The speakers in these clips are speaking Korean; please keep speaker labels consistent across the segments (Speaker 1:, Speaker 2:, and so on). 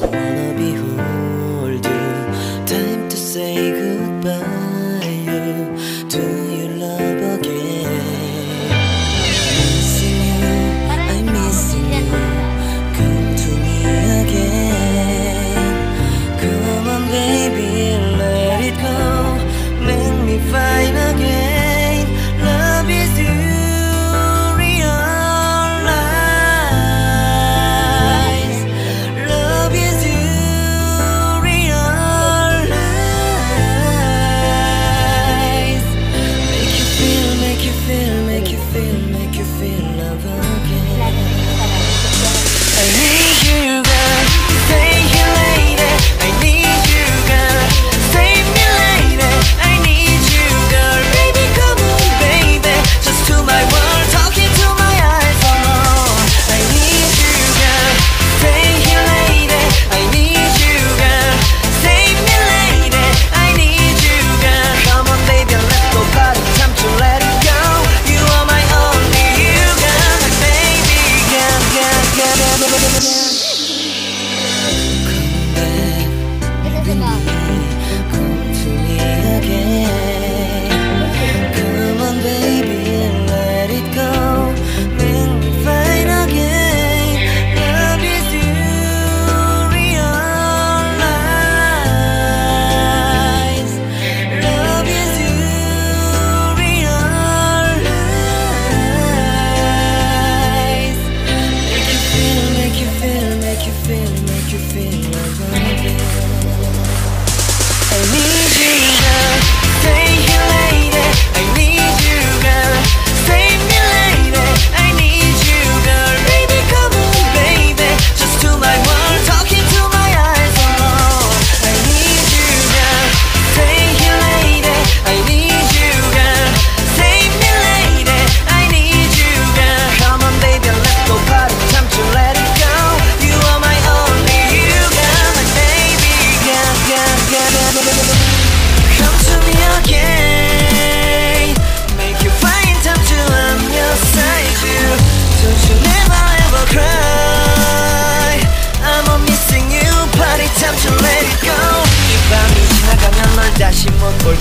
Speaker 1: wanna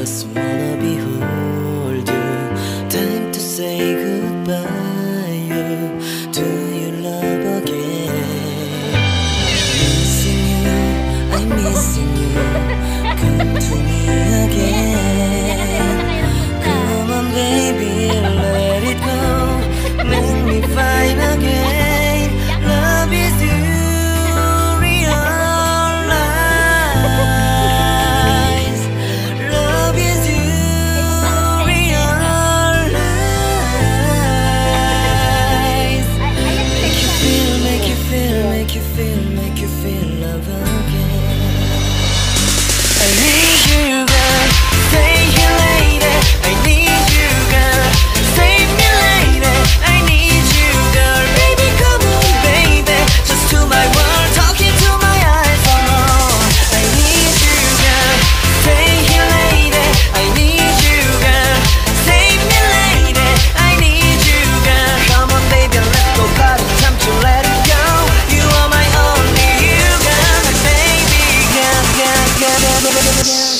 Speaker 1: just wanna be behold you. Time to say goodbye. Yeah.